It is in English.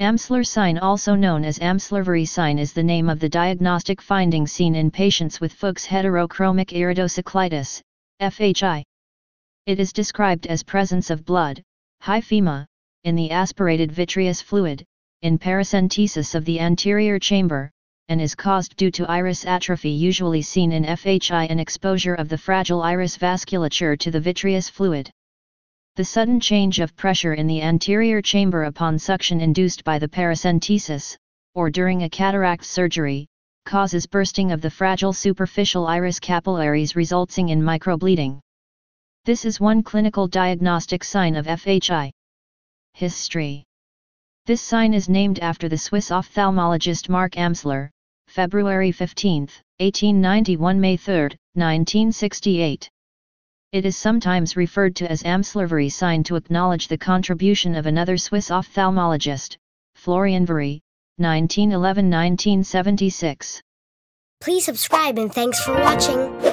Amsler sign also known as Amsler-Verrey sign is the name of the diagnostic finding seen in patients with Fuchs heterochromic iridocyclitis, FHI. It is described as presence of blood, hyphema, in the aspirated vitreous fluid, in paracentesis of the anterior chamber, and is caused due to iris atrophy usually seen in FHI and exposure of the fragile iris vasculature to the vitreous fluid. The sudden change of pressure in the anterior chamber upon suction induced by the paracentesis, or during a cataract surgery, causes bursting of the fragile superficial iris capillaries resulting in microbleeding. This is one clinical diagnostic sign of FHI. History This sign is named after the Swiss ophthalmologist Marc Amsler, February 15, 1891 May 3, 1968. It is sometimes referred to as Amsler-Verrey sign to acknowledge the contribution of another Swiss ophthalmologist, Florian Verrey, 1911-1976. Please subscribe and thanks for watching.